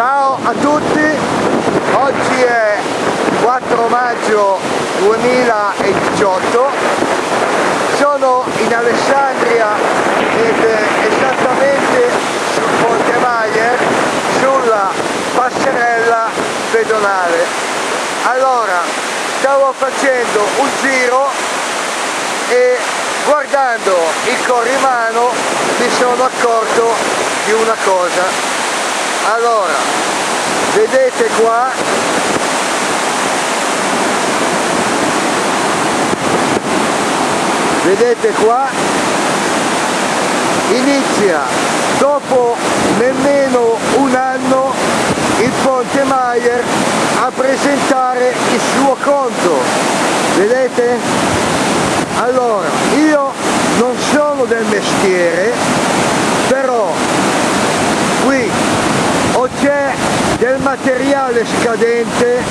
Ciao a tutti, oggi è 4 maggio 2018, sono in Alessandria ed esattamente sul Ponte Maier, sulla passerella pedonale. Allora, stavo facendo un giro e guardando il corrimano mi sono accorto di una cosa allora vedete qua? Vedete qua? Inizia dopo nemmeno un anno il Ponte Maier a presentare il suo conto. Vedete? Allora io non sono del mestiere del materiale scadente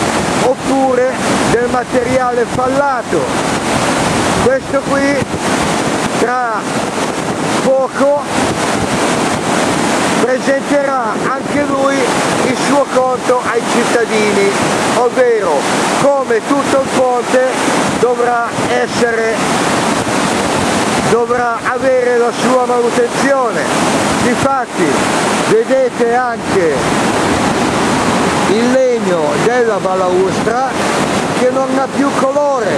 oppure del materiale fallato. Questo qui tra poco presenterà anche lui il suo conto ai cittadini ovvero come tutto il ponte dovrà essere dovrà avere la sua manutenzione. Difatti vedete anche il legno della balaustra che non ha più colore.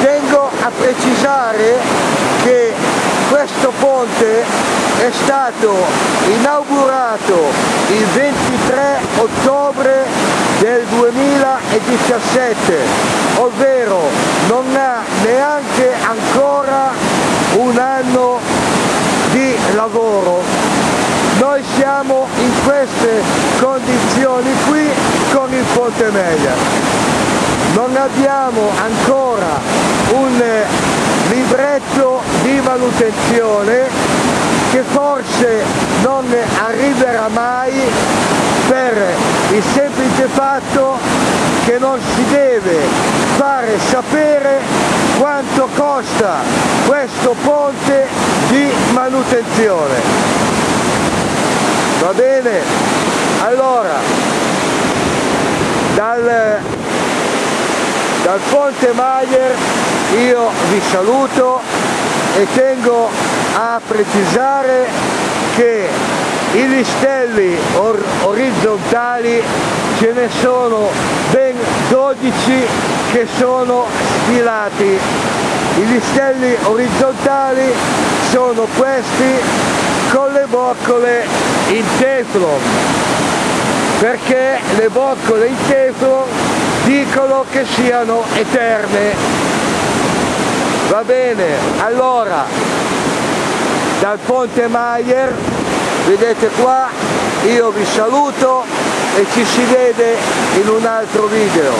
Tengo a precisare che questo ponte è stato inaugurato il 23 ottobre del 2017 ovvero non ha neanche ancora un anno di lavoro noi siamo in queste condizioni qui con il Ponte Media non abbiamo ancora un libretto di manutenzione che forse non arriverà mai per il semplice fatto che non si deve fare sapere quanto costa questo ponte di manutenzione. Va bene? Allora, dal, dal ponte Maier io vi saluto e tengo a precisare che i listelli or orizzontali ce ne sono ben 12 che sono sfilati. I listelli orizzontali sono questi con le boccole in teflon perché le boccole in teflon dicono che siano eterne. Va bene allora dal ponte Maier vedete qua io vi saluto e ci si vede in un altro video.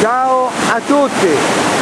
Ciao a tutti